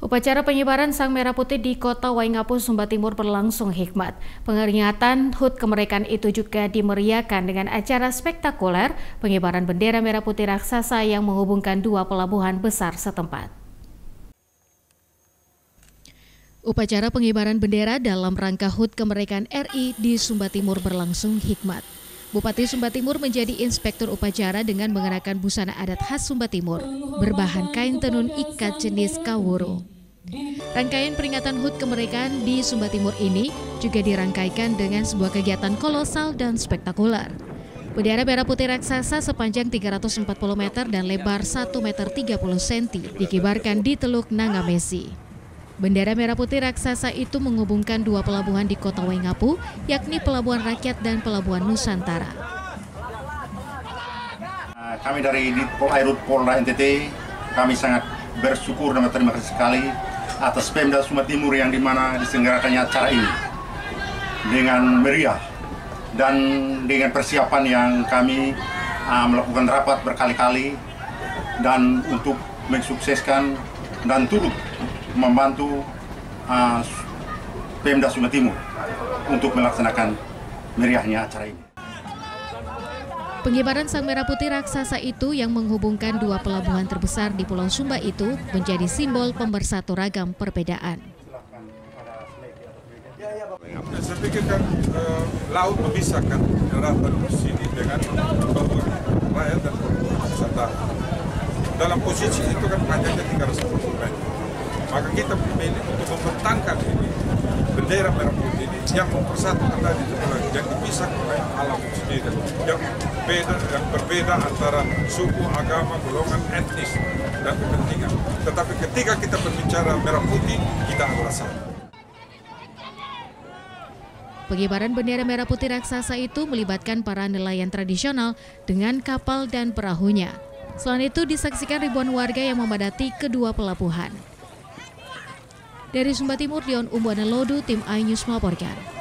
Upacara pengibaran Sang Merah Putih di kota Waingapu, Sumba Timur berlangsung hikmat. Pengeringatan HUT kemerdekaan itu juga dimeriahkan dengan acara spektakuler pengibaran bendera merah putih raksasa yang menghubungkan dua pelabuhan besar setempat. Upacara pengibaran bendera dalam rangka HUT kemerdekaan RI di Sumba Timur berlangsung hikmat. Bupati Sumba Timur menjadi inspektur upacara dengan mengenakan busana adat khas Sumba Timur berbahan kain tenun ikat jenis kawuru. Rangkaian peringatan HUT kemerdekaan di Sumba Timur ini juga dirangkaikan dengan sebuah kegiatan kolosal dan spektakuler. Bendera merah putih raksasa sepanjang 340 meter dan lebar 1 meter 30 cm dikibarkan di Teluk Nangamesi. Bendera merah putih raksasa itu menghubungkan dua pelabuhan di kota Waingapu, yakni Pelabuhan Rakyat dan Pelabuhan Nusantara. Kami dari Airut Polda NTT, kami sangat bersyukur dan berterima kasih sekali atas Pemda Sumatera Timur yang di mana diselenggarakannya acara ini dengan meriah dan dengan persiapan yang kami uh, melakukan rapat berkali-kali dan untuk mensukseskan dan turut membantu uh, Pemda Sumatera Timur untuk melaksanakan meriahnya acara ini. Pengibaran Sang Merah Putih raksasa itu yang menghubungkan dua pelabuhan terbesar di Pulau Sumba itu menjadi simbol pemersatu ragam perbedaan. Saya pikir kan uh, laut memisahkan daratan sini dengan pelabuhan rakyat dan pelabuhan Nusantara. Dalam posisi itu kan panjangnya 310 meter. Maka kita memilih untuk membentangkan ini bendera merah putih ini yang mempersatukan tadi yang dipisahkan oleh alam sendiri yang beda yang berbeda antara suku, agama, golongan, etnis dan kepentingan. Tetapi ketika kita berbicara merah putih, kita adalah satu. Pengibaran bendera merah putih raksasa itu melibatkan para nelayan tradisional dengan kapal dan perahunya. Selain itu disaksikan ribuan warga yang memadati kedua pelabuhan. Dari Sumba Timur, Dion Umbuana Lodu, tim iNews melaporkan.